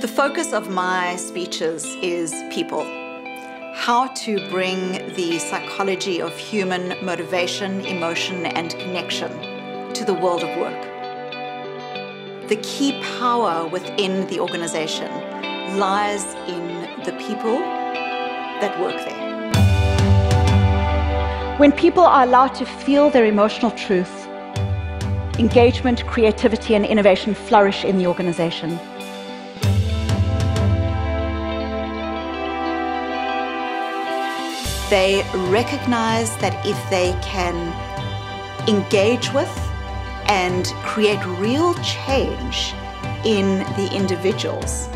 The focus of my speeches is people. How to bring the psychology of human motivation, emotion, and connection to the world of work. The key power within the organization lies in the people that work there. When people are allowed to feel their emotional truth, engagement, creativity, and innovation flourish in the organization. They recognize that if they can engage with and create real change in the individuals,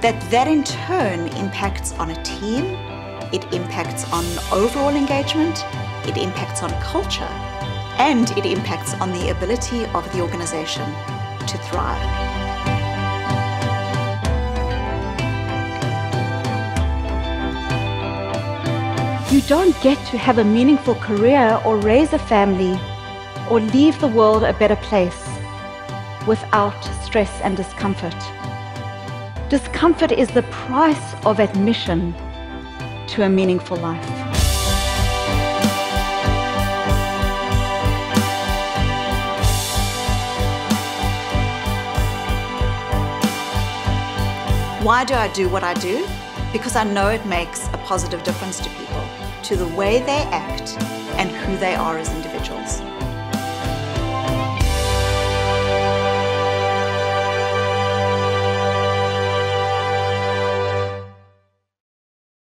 that that in turn impacts on a team, it impacts on overall engagement, it impacts on culture, and it impacts on the ability of the organization to thrive. You don't get to have a meaningful career or raise a family or leave the world a better place without stress and discomfort. Discomfort is the price of admission to a meaningful life. Why do I do what I do? Because I know it makes a positive difference to people, to the way they act and who they are as individuals.